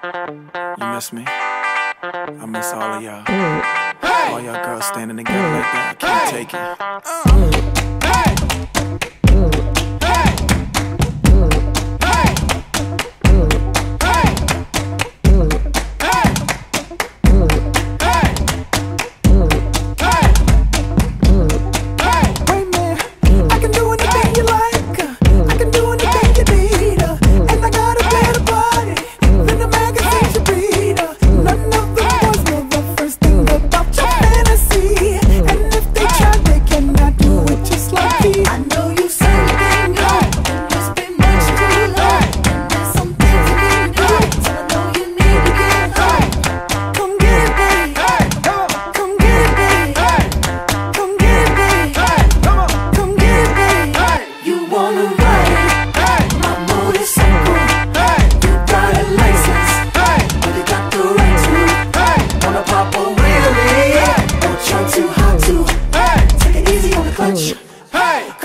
You miss me? I miss all of y'all. Hey. All y'all girls standing together like that. I can't hey. take it. Uh. Hey.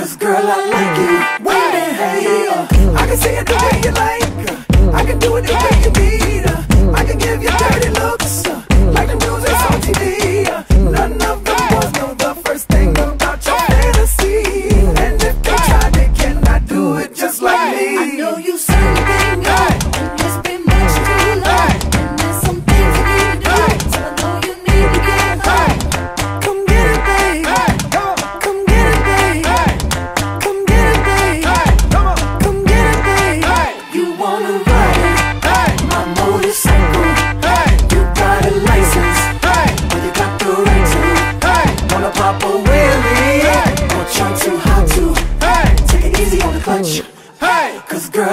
Cause girl, I like it. When it hey, I can say it the way you like. I can do it the way you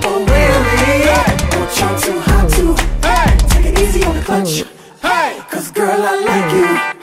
Papa really? Hey. Don't you too hot to. Hey. Take it easy on the clutch. Hey. Cause girl, I like you.